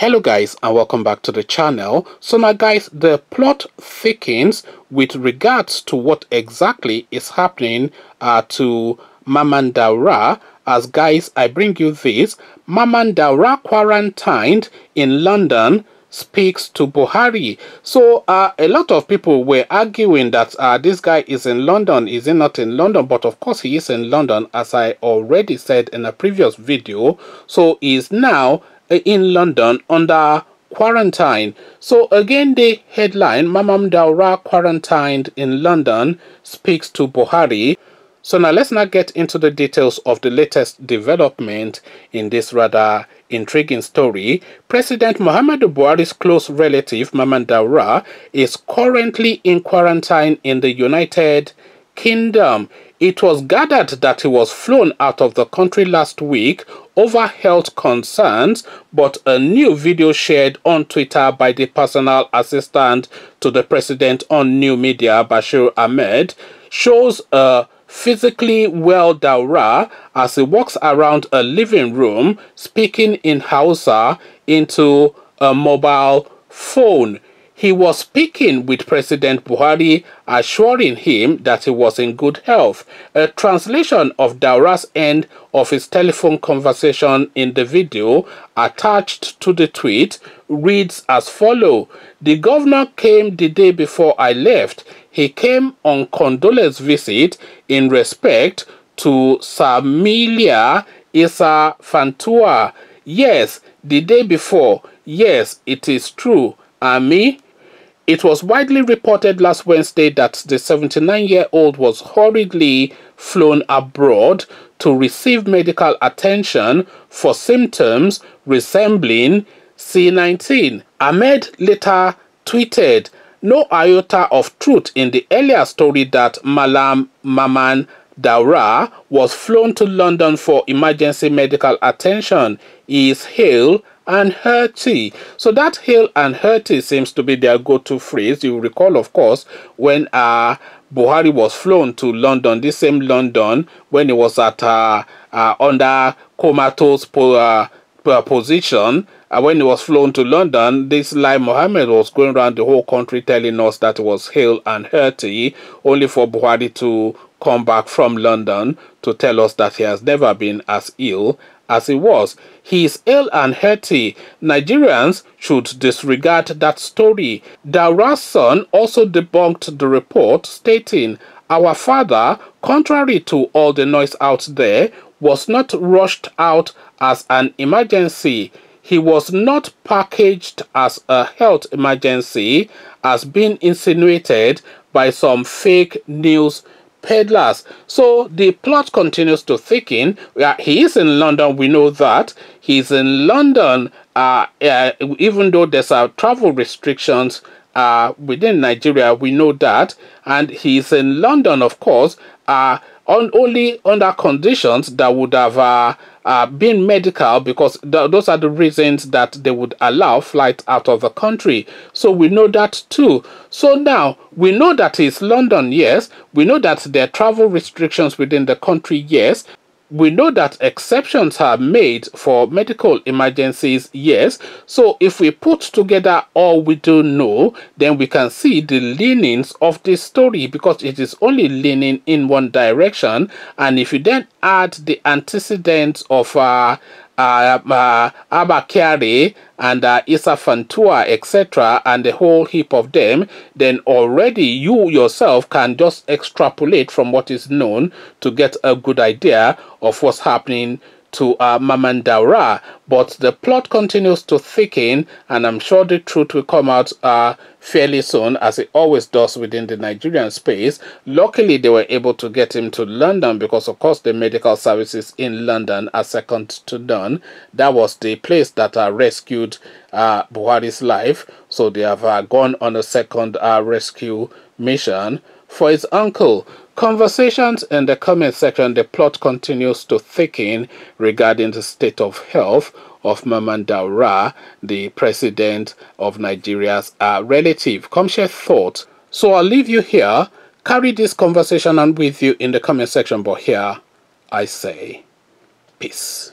hello guys and welcome back to the channel so now guys the plot thickens with regards to what exactly is happening uh, to Mamman Daura as guys I bring you this Mamman Daura quarantined in London speaks to Buhari. So uh, a lot of people were arguing that uh, this guy is in London, is he not in London? But of course he is in London as I already said in a previous video. So he is now in London under quarantine. So again, the headline, Mamman Daura quarantined in London speaks to Buhari. So now let's not get into the details of the latest development in this rather intriguing story. President Muhammadu Buhari's close relative, Mamman Daura, is currently in quarantine in the United Kingdom. It was gathered that he was flown out of the country last week over health concerns, but a new video shared on Twitter by the personal assistant to the president on new media, Bashir Ahmed, shows a physically well Daura as he walks around a living room speaking in Hausa into a mobile phone. He was speaking with President Buhari, assuring him that he was in good health. A translation of Daura's end of his telephone conversation in the video attached to the tweet reads as follows The governor came the day before I left. He came on condolence visit in respect to Samaila Isa Funtua. Yes, the day before. Yes, it is true. Me, it was widely reported last Wednesday that the 79 year old was hurriedly flown abroad to receive medical attention for symptoms resembling C19. Ahmed later tweeted no iota of truth in the earlier story that Malam Mamman Daura was flown to London for emergency medical attention. He is hale and hearty. So that hale and hearty seems to be their go-to phrase. You recall, of course, when uh, Buhari was flown to London, this same London, when he was at uh, uh, under comatose po uh, position, uh, when he was flown to London, this Lai Mohammed was going around the whole country telling us that it was hale and hearty, only for Buhari to come back from London to tell us that he has never been as ill as he was. He is ill and healthy. Nigerians should disregard that story. Daura's son also debunked the report, stating, Our father, contrary to all the noise out there, was not rushed out as an emergency. He was not packaged as a health emergency, as being insinuated by some fake news peddlers. So the plot continues to thicken. he is in London, we know that. He's in London, uh, uh, even though there's uh, travel restrictions uh, within Nigeria, we know that. And he's in London, of course, uh, on, only under conditions that would have uh, uh, being medical because th those are the reasons that they would allow flight out of the country. So we know that too. So now we know that it's London, yes. We know that there are travel restrictions within the country, yes we know that exceptions are made for medical emergencies, yes. So if we put together all we do know, then we can see the leanings of this story because it is only leaning in one direction. And if you then add the antecedents of uh, uh, uh, Abba Kyari and uh, Isa Funtua, etc., and the whole heap of them, then already you yourself can just extrapolate from what is known to get a good idea of what's happening to uh, Mamman Daura, but the plot continues to thicken, and I'm sure the truth will come out uh, fairly soon, as it always does within the Nigerian space. Luckily, they were able to get him to London because, of course, the medical services in London are second to none. That was the place that uh, rescued uh, Buhari's life, so they have uh, gone on a second uh, rescue mission for his uncle. Conversations in the comment section, the plot continues to thicken regarding the state of health of Mamman Daura, the president of Nigeria's uh, relative. Come share thoughts. So I'll leave you here. Carry this conversation on with you in the comment section, but here I say peace.